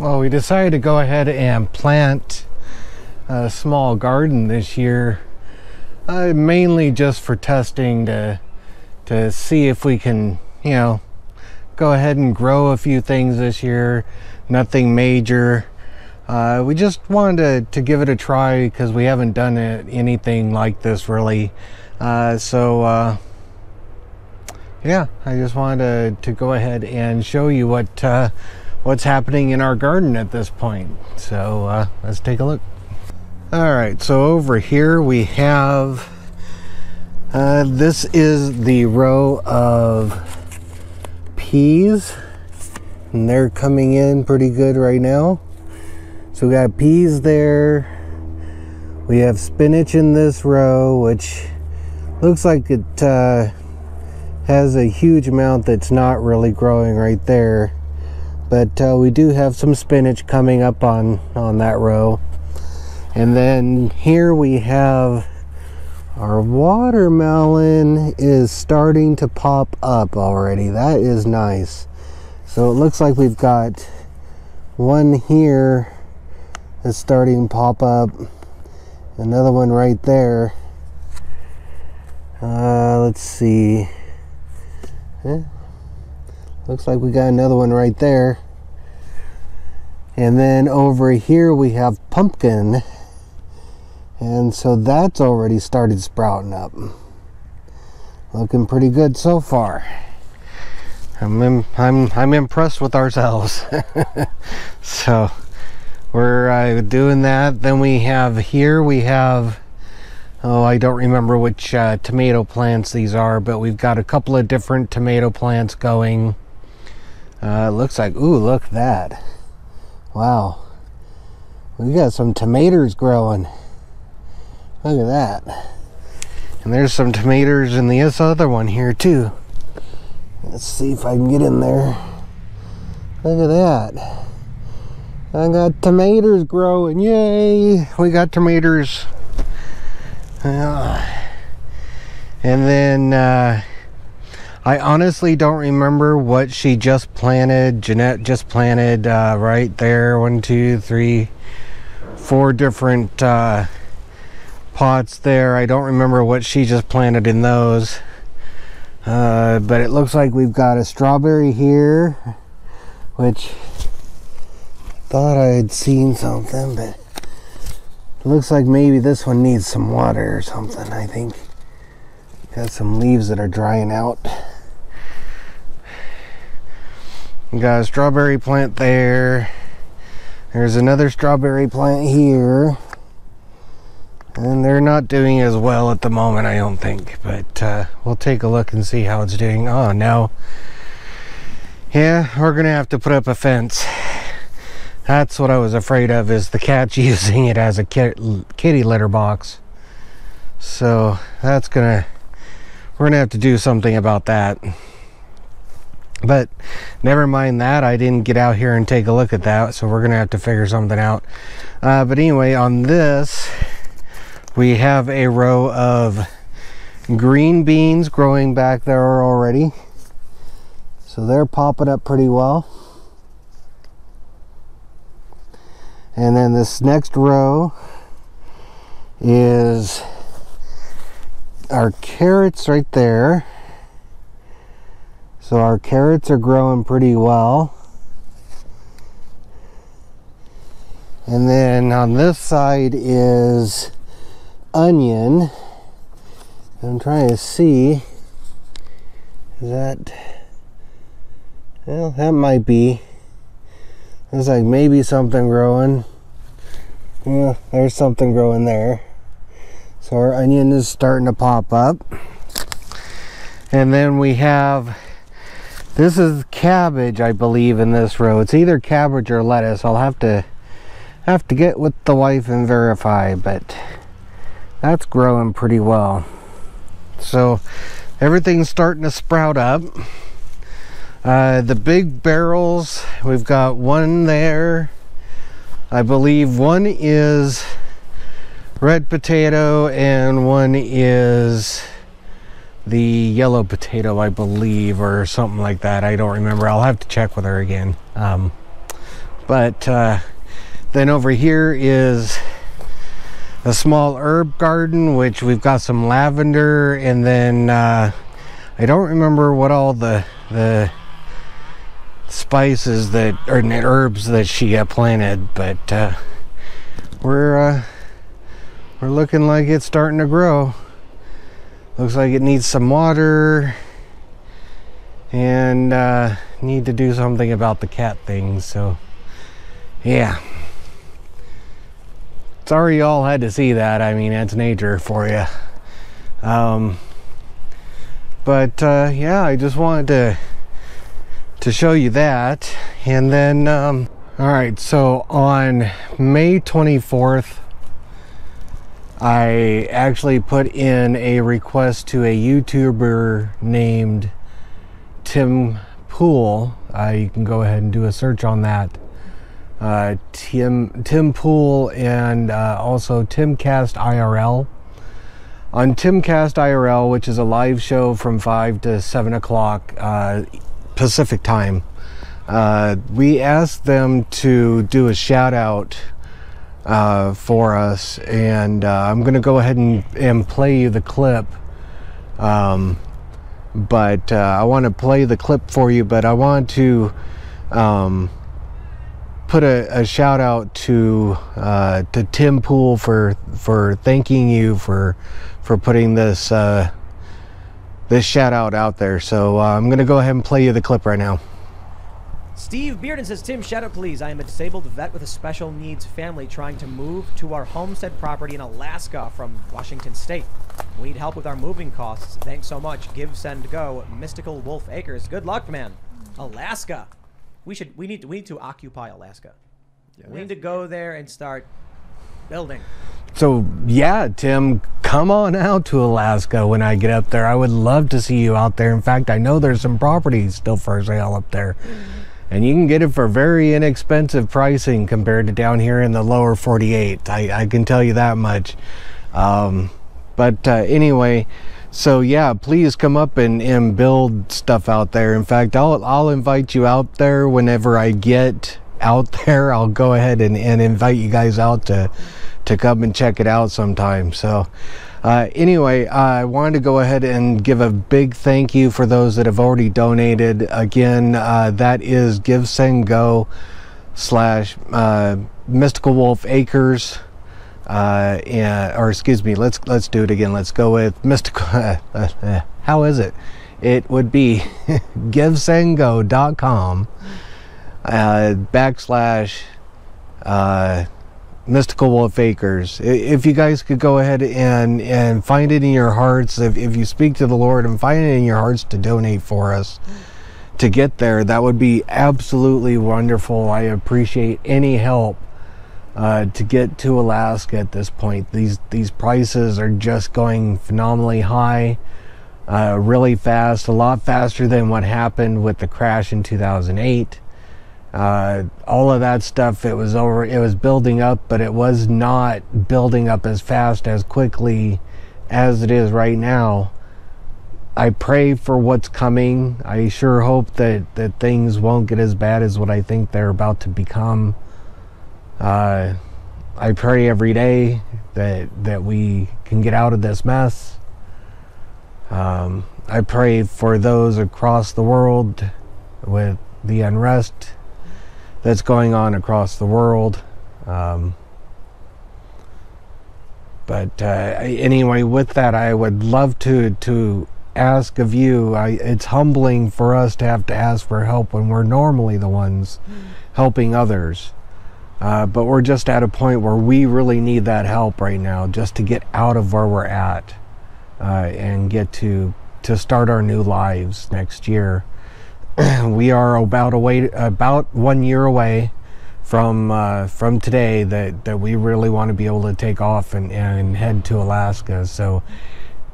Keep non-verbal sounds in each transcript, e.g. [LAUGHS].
Well, we decided to go ahead and plant a small garden this year, uh, mainly just for testing to to see if we can, you know, go ahead and grow a few things this year. Nothing major. Uh, we just wanted to, to give it a try because we haven't done it, anything like this really. Uh, so uh, yeah, I just wanted to, to go ahead and show you what uh, what's happening in our garden at this point. So uh, let's take a look. All right, so over here we have uh, this is the row of peas, and they're coming in pretty good right now. So we got peas there. We have spinach in this row, which looks like it uh, has a huge amount that's not really growing right there but uh, we do have some spinach coming up on on that row. And then here we have our watermelon is starting to pop up already. That is nice. So it looks like we've got one here is starting to pop up. Another one right there. Uh, let's see. Yeah. Looks like we got another one right there. And then over here we have pumpkin. And so that's already started sprouting up. Looking pretty good so far. I'm in, I'm I'm impressed with ourselves. [LAUGHS] so we're uh, doing that. Then we have here we have oh I don't remember which uh, tomato plants these are, but we've got a couple of different tomato plants going. Uh, looks like, ooh, look at that. Wow. We got some tomatoes growing. Look at that. And there's some tomatoes in this other one here too. Let's see if I can get in there. Look at that. I got tomatoes growing. Yay! We got tomatoes. Uh, and then uh, I honestly don't remember what she just planted. Jeanette just planted uh, right there. One, two, three, four different uh, pots there. I don't remember what she just planted in those. Uh, but it looks like we've got a strawberry here, which thought I had seen something, but looks like maybe this one needs some water or something, I think. Got some leaves that are drying out. Got a strawberry plant there. There's another strawberry plant here. And they're not doing as well at the moment, I don't think. But uh, we'll take a look and see how it's doing. Oh, no. Yeah, we're going to have to put up a fence. That's what I was afraid of, is the cats [LAUGHS] using it as a kitty litter box. So that's going to we're gonna have to do something about that. But never mind that i didn't get out here and take a look at that so we're gonna have to figure something out. Uh, but anyway on this we have a row of green beans growing back there already. So they're popping up pretty well. And then this next row is our carrots right there. So our carrots are growing pretty well. And then on this side is onion. I'm trying to see. That well that might be. Looks like maybe something growing. Yeah, there's something growing there. So our onion is starting to pop up. And then we have, this is cabbage, I believe, in this row. It's either cabbage or lettuce. I'll have to have to get with the wife and verify, but that's growing pretty well. So everything's starting to sprout up. Uh, the big barrels, we've got one there. I believe one is red potato and one is the yellow potato I believe or something like that. I don't remember. I'll have to check with her again. Um, But uh, then over here is a small herb garden, which we've got some lavender, and then uh, I don't remember what all the the spices that or the herbs that she planted, but uh, we're uh, we're looking like it's starting to grow. Looks like it needs some water and uh, need to do something about the cat thing. So, yeah. Sorry you all had to see that. I mean, it's nature for you. Um, but uh, yeah, I just wanted to to show you that, and then um, all right. So on May 24th, I actually put in a request to a YouTuber named Tim Pool. Uh, you can go ahead and do a search on that. Uh, Tim Tim Pool and uh, also Timcast IRL. On Timcast IRL, which is a live show from five to seven o'clock uh, Pacific time, uh, we asked them to do a shout out uh, for us, and I'm going to go ahead and, and play you the clip. Um, but uh, I want to play the clip for you. But I want to um, put a, a, shout out to uh, to Tim Pool for for thanking you for for putting this uh, this shout out out there. So uh, I'm gonna go ahead and play you the clip right now. Steve Bearden says, Tim, shout out please. I am a disabled vet with a special needs family trying to move to our homestead property in Alaska from Washington State. We need help with our moving costs. Thanks so much. Give, send, go. Mystical Wolf Acres. Good luck, man. Alaska. We should. We need. To, we need to occupy Alaska. Yeah, we need to go there and start building. So yeah, Tim, come on out to Alaska when I get up there. I would love to see you out there. In fact, I know there's some properties still for sale up there. Mm-hmm. And you can get it for very inexpensive pricing compared to down here in the lower 48. I, I can tell you that much. Um, but uh, anyway, so yeah, please come up and, and build stuff out there. In fact, I'll, I'll invite you out there whenever I get out [LAUGHS] there. I'll go ahead and, and invite you guys out to, to come and check it out sometime. So uh, anyway, I wanted to go ahead and give a big thank you for those that have already donated. Again, uh, that is Give Send Go slash uh, Mystical Wolf Acres uh, and, or excuse me, let's let's do it again. Let's go with mystical. [LAUGHS] How is it? It would be [LAUGHS] givesendgo.com uh, backslash uh, mystical wolf acres. If you guys could go ahead and and find it in your hearts, if if you speak to the Lord and find it in your hearts to donate for us to get there, that would be absolutely wonderful. I appreciate any help uh, to get to Alaska at this point. These these prices are just going phenomenally high, uh, really fast, a lot faster than what happened with the crash in 2008. Uh, all of that stuff, it was over, it was building up, but it was not building up as fast as quickly as it is right now. I pray for what's coming. I sure hope that, that things won't get as bad as what I think they're about to become. Uh, I pray every day that that we can get out of this mess. Um, I pray for those across the world with the unrest that's going on across the world. Um, but uh, anyway, with that, I would love to to ask of you. I, it's humbling for us to have to ask for help when we're normally the ones mm. helping others. Uh, but we're just at a point where we really need that help right now just to get out of where we're at uh, and get to to start our new lives next year. [CLEARS THROAT] we are about away about one year away from uh, from today that, that we really want to be able to take off and, and head to Alaska. So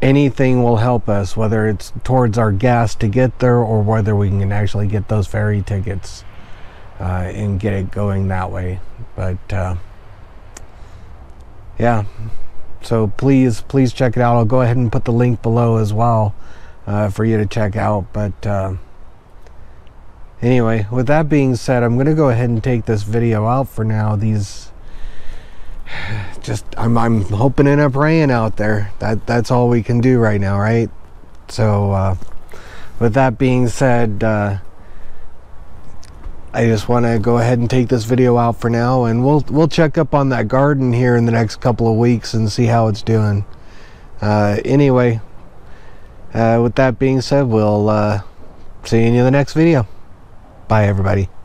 anything will help us, whether it's towards our gas to get there or whether we can actually get those ferry tickets uh, and get it going that way. But uh, yeah, so please, please check it out. I'll go ahead and put the link below as well uh, for you to check out. But uh, anyway, with that being said, I'm gonna go ahead and take this video out for now. These [SIGHS] just I'm I'm hoping and praying out there. That that's all we can do right now, right? So uh, with that being said, uh, I just want to go ahead and take this video out for now, and we'll we'll check up on that garden here in the next couple of weeks and see how it's doing. Uh, anyway, uh, with that being said, we'll uh, see you in the next video. Bye, everybody.